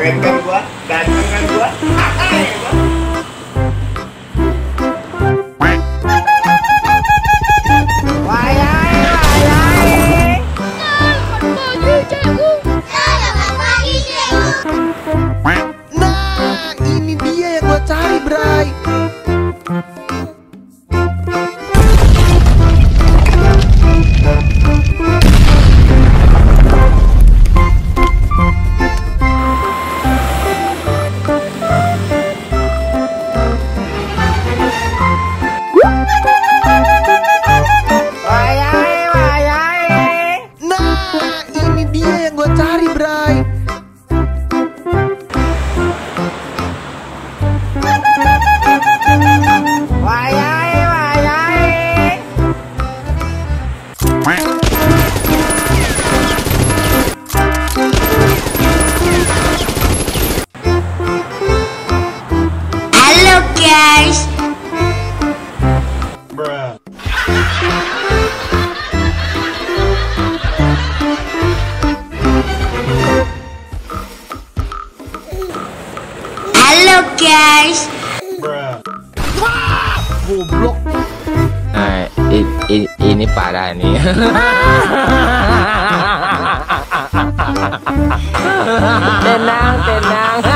Keren kan gua? Ganteng guys. Goblok. Nah, i- i- ini parah nih. tenang, tenang.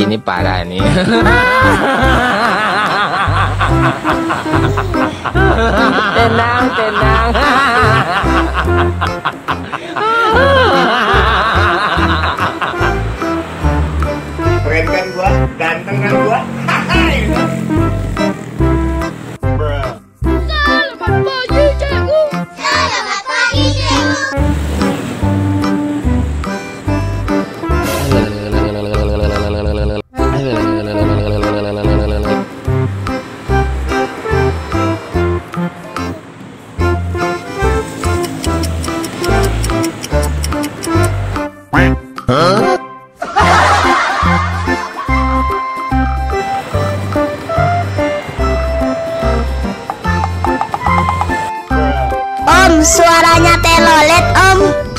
ini parah nih. Tenang tenang. Keren kan gua? Ganteng kan gua? suaranya telolet om.